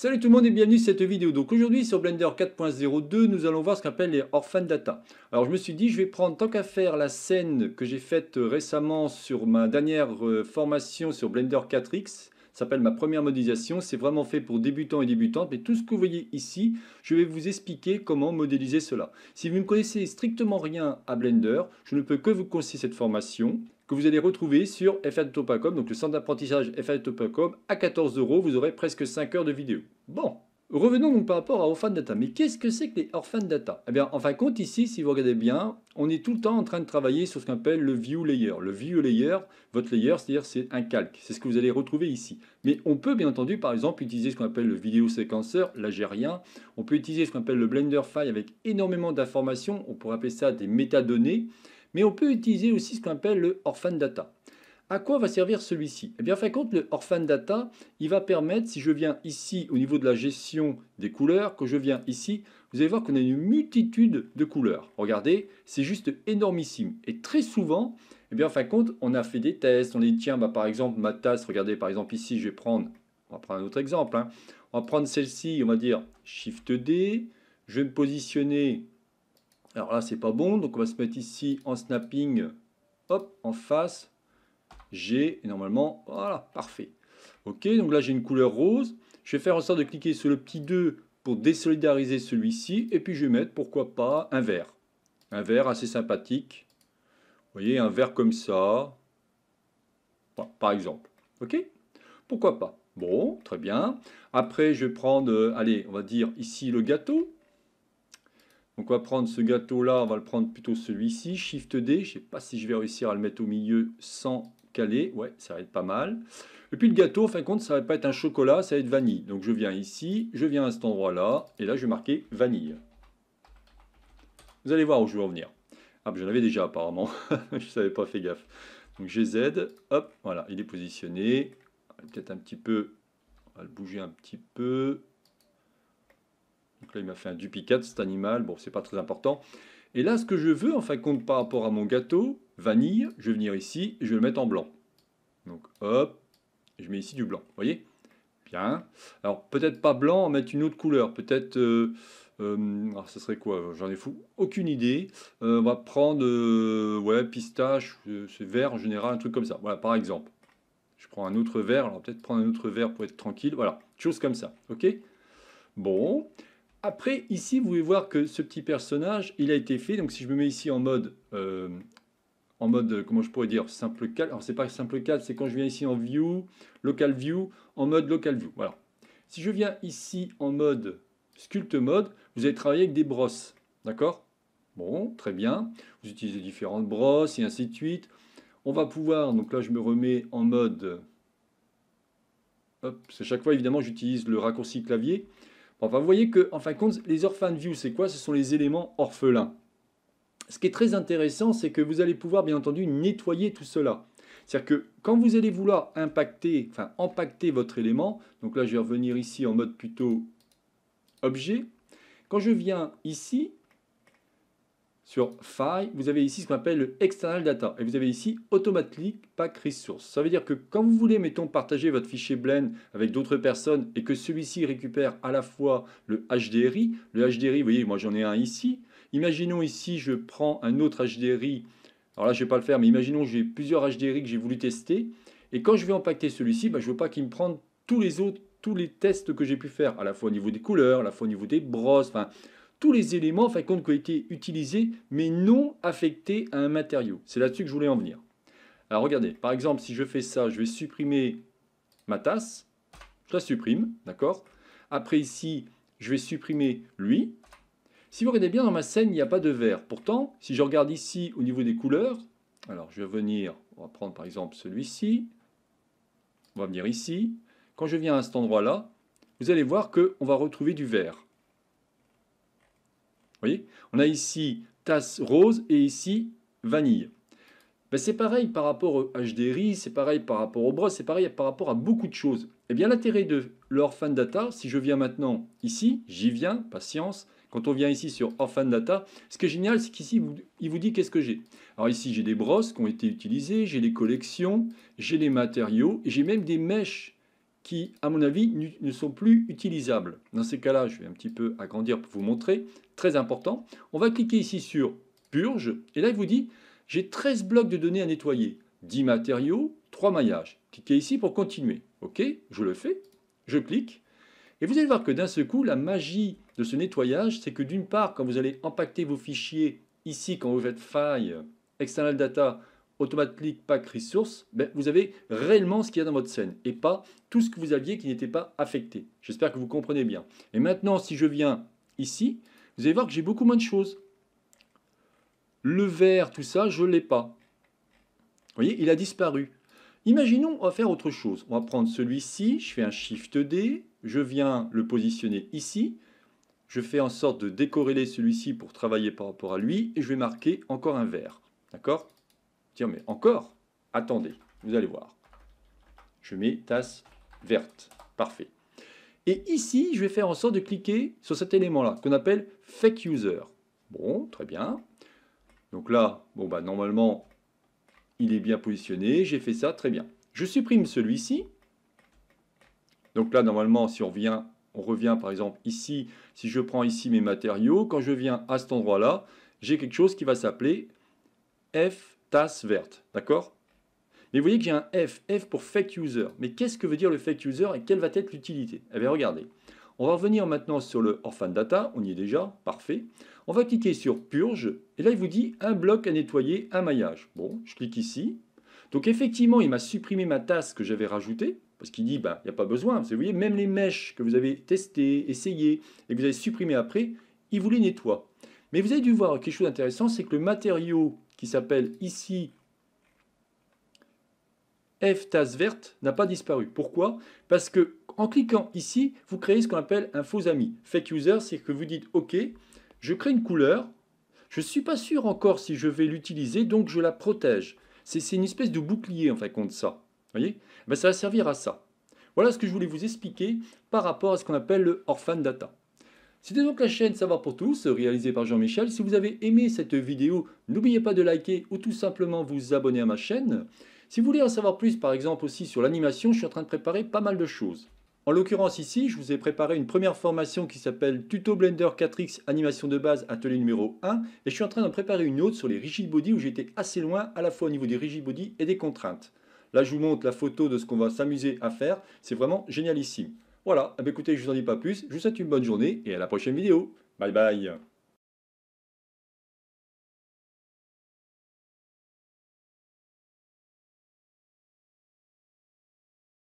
Salut tout le monde et bienvenue sur cette vidéo. Donc aujourd'hui sur Blender 4.02 nous allons voir ce qu'on les orphan data. Alors je me suis dit je vais prendre tant qu'à faire la scène que j'ai faite récemment sur ma dernière euh, formation sur Blender 4X. Ça s'appelle ma première modélisation. C'est vraiment fait pour débutants et débutantes. Mais tout ce que vous voyez ici, je vais vous expliquer comment modéliser cela. Si vous ne connaissez strictement rien à Blender, je ne peux que vous conseiller cette formation que vous allez retrouver sur fatopa.com, donc le centre d'apprentissage fatopa.com, à 14 euros, vous aurez presque 5 heures de vidéo. Bon, revenons donc par rapport à Orphan Data. Mais qu'est-ce que c'est que les Orphan Data? Eh bien, en fin de compte, ici, si vous regardez bien, on est tout le temps en train de travailler sur ce qu'on appelle le View Layer. Le View Layer, votre layer, c'est-à-dire c'est un calque. C'est ce que vous allez retrouver ici. Mais on peut bien entendu, par exemple, utiliser ce qu'on appelle le vidéo séquenceur. Là, j'ai rien. On peut utiliser ce qu'on appelle le Blender File avec énormément d'informations. On pourrait appeler ça des métadonnées. Mais on peut utiliser aussi ce qu'on appelle le Orphan Data. À quoi va servir celui-ci? Eh bien, en fin de compte, le Orphan Data, il va permettre, si je viens ici au niveau de la gestion des couleurs, que je viens ici, vous allez voir qu'on a une multitude de couleurs. Regardez, c'est juste énormissime. Et très souvent, eh bien, en fin de compte, on a fait des tests. On dit, tiens, bah, par exemple, ma tasse, regardez, par exemple, ici, je vais prendre, on va prendre un autre exemple. Hein. On va prendre celle-ci, on va dire Shift D. Je vais me positionner alors là, c'est pas bon, donc on va se mettre ici en snapping, hop, en face, Et normalement, voilà, parfait. Ok, donc là j'ai une couleur rose. Je vais faire en sorte de cliquer sur le petit 2 pour désolidariser celui-ci, et puis je vais mettre, pourquoi pas, un vert. Un vert assez sympathique. Vous voyez, un vert comme ça, par exemple. Ok Pourquoi pas Bon, très bien. Après, je vais prendre, euh, allez, on va dire ici le gâteau. Donc on va prendre ce gâteau-là, on va le prendre plutôt celui-ci, Shift D. Je ne sais pas si je vais réussir à le mettre au milieu sans Ouais, ça va être pas mal. Et puis le gâteau, en fin de compte, ça va pas être un chocolat, ça va être vanille. Donc je viens ici, je viens à cet endroit-là, et là je vais marquer vanille. Vous allez voir où je veux en venir. Ah, j'en avais déjà apparemment, je savais pas, fait gaffe. Donc GZ, hop, voilà, il est positionné. Peut-être un petit peu, on va le bouger un petit peu. Donc là, il m'a fait un duplicate, cet animal. Bon, c'est pas très important. Et là, ce que je veux, en fin de compte, par rapport à mon gâteau, vanille, je vais venir ici et je vais le mettre en blanc. Donc, hop, je mets ici du blanc. Vous voyez? Bien. Alors, peut-être pas blanc, on mettre une autre couleur. Peut-être... Euh, euh, alors, ça serait quoi? J'en ai fou. Aucune idée. Euh, on va prendre, ouais, pistache, c'est vert en général, un truc comme ça. Voilà, par exemple. Je prends un autre vert. Alors, peut-être prendre un autre vert pour être tranquille. Voilà, chose comme ça. OK? Bon. Après, ici, vous pouvez voir que ce petit personnage, il a été fait. Donc, si je me mets ici en mode, en mode, comment je pourrais dire, simple cal. Alors, c'est pas simple cal, c'est quand je viens ici en view, local view, en mode local view. Voilà. Si je viens ici en mode sculpt mode, vous allez travailler avec des brosses. D'accord? Bon, très bien. Vous utilisez différentes brosses et ainsi de suite. On va pouvoir, donc là, je me remets en mode. Hop, c'est chaque fois, évidemment, j'utilise le raccourci clavier. Enfin, vous voyez que, en fin de compte, les orphan view, c'est quoi? Ce sont les éléments orphelins. Ce qui est très intéressant, c'est que vous allez pouvoir, bien entendu, nettoyer tout cela. C'est-à-dire que quand vous allez vouloir impacter, enfin, impacter votre élément, donc là, je vais revenir ici en mode plutôt objet. Quand je viens ici, sur File, vous avez ici ce qu'on appelle le External Data. Et vous avez ici Automatic Pack Resource. Ça veut dire que quand vous voulez, mettons, partager votre fichier Blend avec d'autres personnes et que celui-ci récupère à la fois le HDRI, le HDRI, vous voyez, moi j'en ai un ici. Imaginons ici, je prends un autre HDRI. Alors là, je ne vais pas le faire, mais imaginons que j'ai plusieurs HDRI que j'ai voulu tester. Et quand je vais impacter celui-ci, bah, je ne veux pas qu'il me prenne tous les autres, tous les tests que j'ai pu faire, à la fois au niveau des couleurs, à la fois au niveau des brosses, enfin tous les éléments en fin de compte qui ont été utilisés mais non affectés à un matériau. C'est là-dessus que je voulais en venir. Alors regardez, par exemple, si je fais ça, je vais supprimer ma tasse. Je la supprime, d'accord? Après ici, je vais supprimer lui. Si vous regardez bien dans ma scène, il n'y a pas de vert. Pourtant, si je regarde ici au niveau des couleurs, alors je vais venir, on va prendre par exemple celui-ci. On va venir ici. Quand je viens à cet endroit-là, vous allez voir qu'on va retrouver du vert voyez? On a ici tasse rose et ici vanille. Ben, c'est pareil par rapport au HDRI, c'est pareil par rapport au brosses, c'est pareil par rapport à beaucoup de choses. Eh bien l'intérêt de l'Orphan Data, si je viens maintenant ici, j'y viens, patience, quand on vient ici sur Orphan Data, ce qui est génial, c'est qu'ici, il vous dit qu'est-ce que j'ai. Alors ici, j'ai des brosses qui ont été utilisées, j'ai des collections, j'ai les matériaux, et j'ai même des mèches qui, à mon avis, ne sont plus utilisables. Dans ces cas-là, je vais un petit peu agrandir pour vous montrer. Très important. On va cliquer ici sur Purge. Et là, il vous dit, j'ai 13 blocs de données à nettoyer. 10 matériaux, 3 maillages. Cliquez ici pour continuer. OK, je le fais. Je clique. Et vous allez voir que d'un seul coup, la magie de ce nettoyage, c'est que d'une part, quand vous allez impacter vos fichiers ici, quand vous faites File, External Data, Automatic Pack Resource, ben, vous avez réellement ce qu'il y a dans votre scène et pas tout ce que vous aviez qui n'était pas affecté. J'espère que vous comprenez bien. Et maintenant, si je viens ici, vous allez voir que j'ai beaucoup moins de choses. Le vert, tout ça, je ne l'ai pas. Vous voyez, il a disparu. Imaginons, on va faire autre chose. On va prendre celui-ci, je fais un Shift D, je viens le positionner ici, je fais en sorte de décorréler celui-ci pour travailler par rapport à lui, et je vais marquer encore un vert. D'accord? Tiens, mais encore? Attendez, vous allez voir. Je mets tasse verte. Parfait. Et ici, je vais faire en sorte de cliquer sur cet élément-là, qu'on appelle Fake User. Bon, très bien. Donc là, bon bah normalement, il est bien positionné. J'ai fait ça, très bien. Je supprime celui-ci. Donc là, normalement, si on revient, on revient par exemple ici, si je prends ici mes matériaux, quand je viens à cet endroit-là, j'ai quelque chose qui va s'appeler F tasse verte. D'accord? Mais vous voyez que j'ai un F, F pour fake user. Mais qu'est-ce que veut dire le fake user et quelle va être l'utilité? Eh bien, regardez. On va revenir maintenant sur le Orphan Data, on y est déjà, parfait. On va cliquer sur Purge, et là il vous dit un bloc à nettoyer, un maillage. Bon, je clique ici. Donc effectivement, il m'a supprimé ma tasse que j'avais rajoutée, parce qu'il dit, bah, il n'y a pas besoin. Vous voyez, même les mèches que vous avez testées, essayées, et que vous avez supprimées après, il vous les nettoie. Mais vous avez dû voir quelque chose d'intéressant, c'est que le matériau qui s'appelle ici F tasse verte n'a pas disparu. Pourquoi? Parce que en cliquant ici, vous créez ce qu'on appelle un faux ami. Fake user, c'est que vous dites OK, je crée une couleur, je ne suis pas sûr encore si je vais l'utiliser, donc je la protège. C'est une espèce de bouclier en fait contre ça. voyez? Ben, Ça va servir à ça. Voilà ce que je voulais vous expliquer par rapport à ce qu'on appelle le Orphan Data. C'était donc la chaîne Savoir pour tous, réalisée par Jean-Michel. Si vous avez aimé cette vidéo, n'oubliez pas de liker ou tout simplement vous abonner à ma chaîne. Si vous voulez en savoir plus, par exemple aussi sur l'animation, je suis en train de préparer pas mal de choses. En l'occurrence ici, je vous ai préparé une première formation qui s'appelle Tuto Blender 4X Animation de base atelier numéro 1 et je suis en train d'en préparer une autre sur les rigid body où j'étais assez loin à la fois au niveau des rigid body et des contraintes. Là je vous montre la photo de ce qu'on va s'amuser à faire, c'est vraiment génialissime. Voilà, eh écoutez, je vous en dis pas plus, je vous souhaite une bonne journée et à la prochaine vidéo. Bye bye